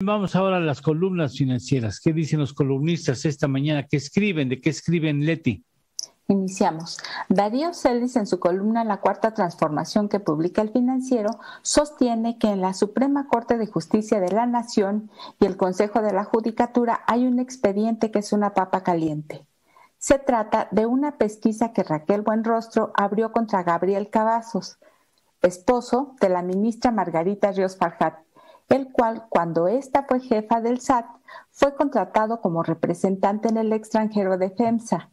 Vamos ahora a las columnas financieras. ¿Qué dicen los columnistas esta mañana? ¿Qué escriben? ¿De qué escriben, Leti? Iniciamos. Darío Celis, en su columna La Cuarta Transformación que publica el financiero, sostiene que en la Suprema Corte de Justicia de la Nación y el Consejo de la Judicatura hay un expediente que es una papa caliente. Se trata de una pesquisa que Raquel Buenrostro abrió contra Gabriel Cavazos, esposo de la ministra Margarita Ríos Farjat, el cual, cuando ésta fue jefa del SAT, fue contratado como representante en el extranjero de FEMSA.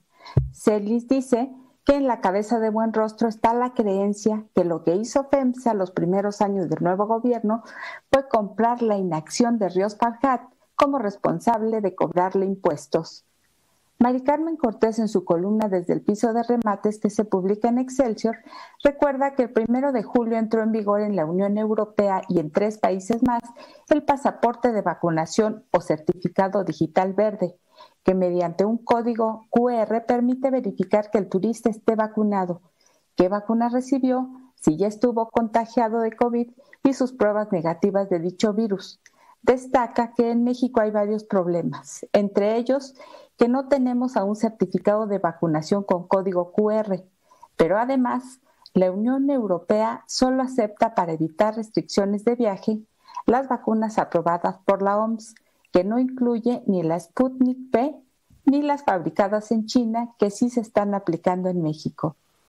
Celis dice que en la cabeza de buen rostro está la creencia que lo que hizo FEMSA los primeros años del nuevo gobierno fue comprar la inacción de Ríos Farjat como responsable de cobrarle impuestos. Mari Carmen Cortés, en su columna Desde el piso de remates que se publica en Excelsior, recuerda que el primero de julio entró en vigor en la Unión Europea y en tres países más el pasaporte de vacunación o certificado digital verde, que mediante un código QR permite verificar que el turista esté vacunado, qué vacuna recibió, si ya estuvo contagiado de COVID y sus pruebas negativas de dicho virus. Destaca que en México hay varios problemas, entre ellos que no tenemos aún certificado de vacunación con código QR, pero además la Unión Europea solo acepta para evitar restricciones de viaje las vacunas aprobadas por la OMS, que no incluye ni la Sputnik V ni las fabricadas en China, que sí se están aplicando en México.